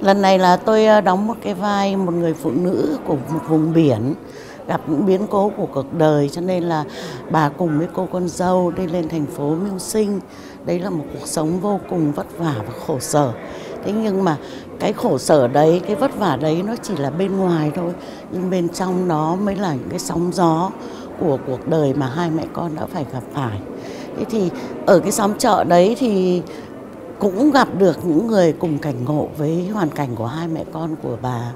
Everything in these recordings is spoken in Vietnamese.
Lần này là tôi ờ, đóng một cái vai một người phụ nữ của một vùng biển gặp những biến cố của cuộc đời cho nên là bà cùng với cô con dâu đi lên thành phố mưu sinh. Đấy là một cuộc sống vô cùng vất vả và khổ sở. Thế nhưng mà cái khổ sở đấy, cái vất vả đấy nó chỉ là bên ngoài thôi. Nhưng bên trong nó mới là những cái sóng gió của cuộc đời mà hai mẹ con đã phải gặp phải. Thế thì ở cái xóm chợ đấy thì cũng gặp được những người cùng cảnh ngộ với hoàn cảnh của hai mẹ con của bà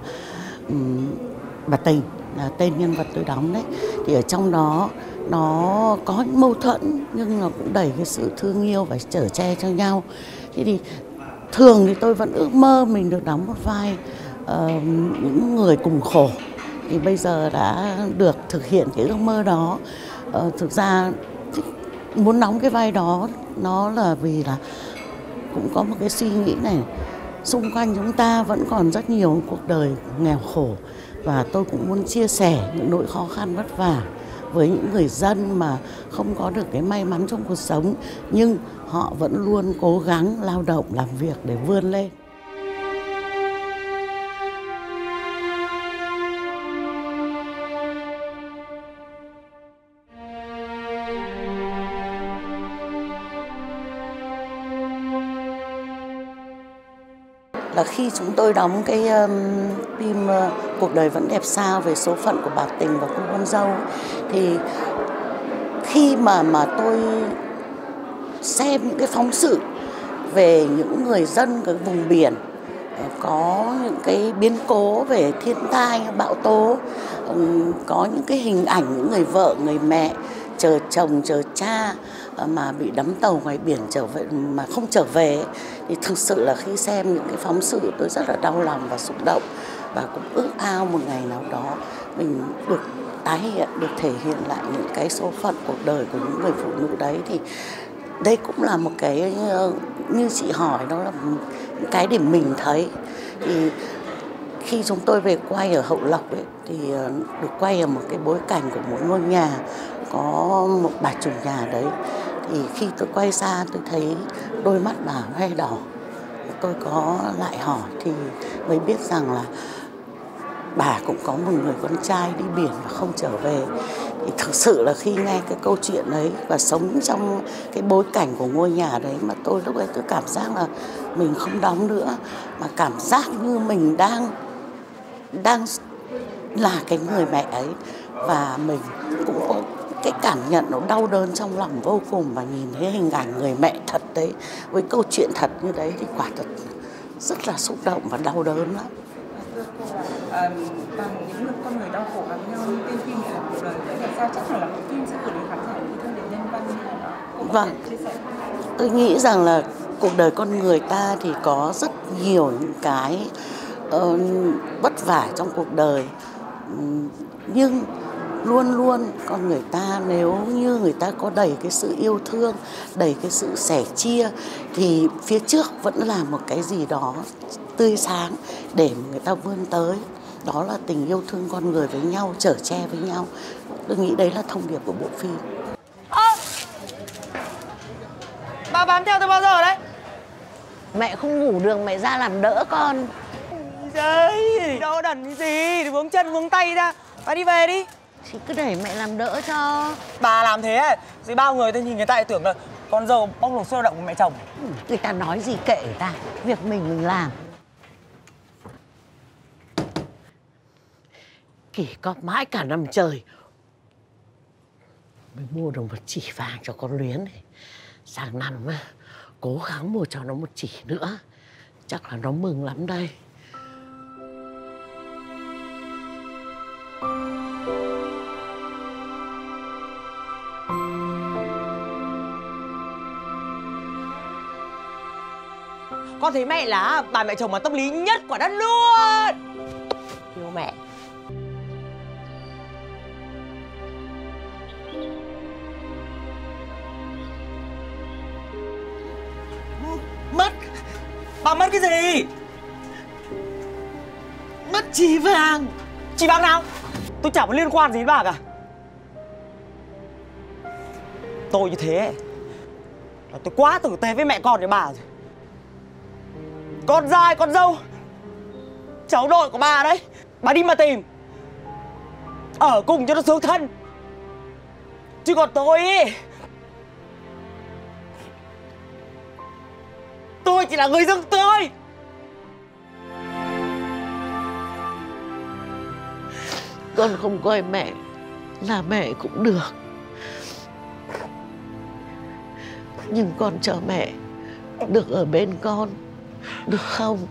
bà Tình là tên nhân vật tôi đóng đấy. Thì ở trong đó nó có những mâu thuẫn nhưng nó cũng đầy cái sự thương yêu và chở che cho nhau. Thế thì thường thì tôi vẫn ước mơ mình được đóng một vai uh, những người cùng khổ. Thì bây giờ đã được thực hiện cái ước mơ đó. Uh, thực ra muốn đóng cái vai đó nó là vì là cũng có một cái suy nghĩ này. Xung quanh chúng ta vẫn còn rất nhiều cuộc đời nghèo khổ và tôi cũng muốn chia sẻ những nỗi khó khăn vất vả với những người dân mà không có được cái may mắn trong cuộc sống, nhưng họ vẫn luôn cố gắng lao động, làm việc để vươn lên. Là khi chúng tôi đóng cái um, phim uh, cuộc đời vẫn đẹp sao về số phận của bà tình và cô con dâu thì khi mà mà tôi xem những cái phóng sự về những người dân cái vùng biển ờ, có những cái biến cố về thiên tai bão tố có những cái hình ảnh những người vợ người mẹ chờ chồng chờ cha ờ, mà bị đắm tàu ngoài biển trở về mà không trở về thì thực sự là khi xem những cái phóng sự tôi rất là đau lòng và xúc động và cũng ước ao một ngày nào đó mình được tái hiện được thể hiện lại những cái số phận cuộc đời của những người phụ nữ đấy. Thì đây cũng là một cái ờ, như chị hỏi đó là cái để mình thấy. Thì khi chúng tôi về quay ở hậu lộc ấy, thì ờ, được quay ở một cái bối cảnh của một ngôi nhà có một bà chủ nhà đấy. Thì khi tôi quay xa tôi thấy đôi mắt bà hoe đỏ. Tôi có lại hỏi thì mới biết rằng là bà cũng có một người con trai đi biển và không trở về. Thì thực sự là khi nghe cái câu chuyện đấy và sống trong cái bối cảnh của ngôi nhà đấy mà tôi lúc ấy tôi cảm giác là mình không đóng nữa, mà cảm giác như mình đang đang là cái người mẹ ấy. Và mình cũng có cái cảm nhận nó đau đớn trong lòng vô cùng và nhìn thấy hình ảnh người mẹ thật đấy với câu chuyện thật như đấy thì quả thật rất là xúc động và đau đớn lắm. À, bằng những người con người đau khổ gặp nhau như tên phim là cuộc đời đấy là sao chắc là một phim sẽ gửi đến khán giả những thông điệp nhân văn vâng. tôi nghĩ rằng là cuộc đời con người ta thì có rất nhiều những cái vất vả trong cuộc đời. Nhưng luôn luôn con người ta nếu như người ta có đầy cái sự yêu thương đầy cái sự sẻ chia thì phía trước vẫn là một cái gì đó tươi sáng để người ta vươn tới. Đó là tình yêu thương con người với nhau chở che với nhau. Tôi nghĩ đấy là thông điệp của bộ phim. À, bà bám theo tôi bao giờ đấy? Mẹ không ngủ được mẹ ra làm đỡ con Đấy, đỡ đần gì, vướng chân vướng tay ra. Bà đi về đi. Chị cứ để mẹ làm đỡ cho. Bà làm thế Rồi bao người tôi nhìn người ta lại tưởng là Con dâu bóc lột sơ động của mẹ chồng. Người ta nói gì kệ người ta Việc mình mình làm. Kỳ cọp mãi cả năm trời. Mới mua được một chỉ vàng cho con Luyến này Sang năm Cố gắng mua cho nó một chỉ nữa. Chắc là nó mừng lắm đây Con thấy mẹ là bà mẹ chồng mà tâm lý nhất quả đất luôn Yêu mẹ. Mất. Bà mất cái gì? Mất chỉ vàng. Chỉ vàng nào? Tôi chẳng có liên quan gì đến bà cả. Tôi như thế là tôi quá tử tế với mẹ con với bà rồi con trai con dâu. Cháu nội của bà đấy. Bà đi mà tìm. Ở cùng cho nó sướng thân. Chứ còn tôi ý, Tôi chỉ là người dân tôi. Con không coi mẹ là mẹ cũng được. Nhưng con chờ mẹ được ở bên con. Được không?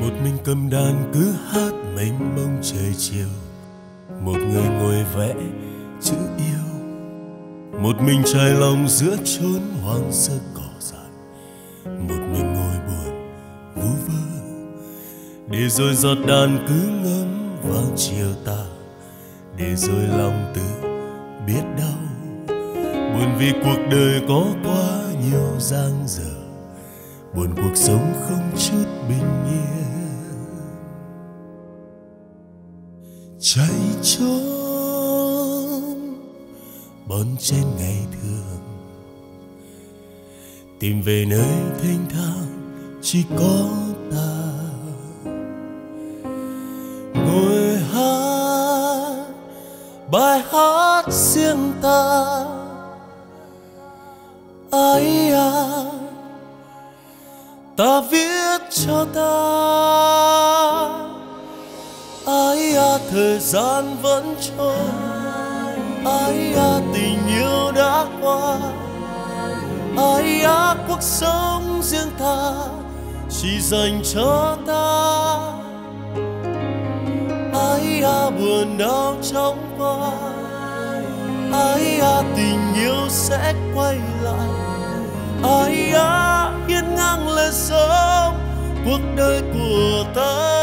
một mình cầm đàn cứ hát mênh mông trời chiều. Một người ngồi vẽ chữ yêu. Một mình trải lòng giữa chốn hoang sơ cỏ một mình ngồi buồn vu vơ. Để rồi giọt đàn cứ ngấm vào chiều tà để rồi lòng tự biết đau. Buồn vì cuộc đời có quá nhiều giang dở. Buồn cuộc sống không chút bình yên. Chạy trốn bon chen ngày thường tìm về nơi thanh thang, chỉ có ta. Ngồi hát, bài hát riêng ta. Ai à ta viết cho ta. Ai à thời gian vẫn trôi. Ai à tình yêu đã qua ai ác cuộc sống riêng ta, chỉ dành cho ta. Ai a buồn đau trong qua ai a tình yêu sẽ quay lại. Ai a hiên ngang lên sớm, cuộc đời của ta.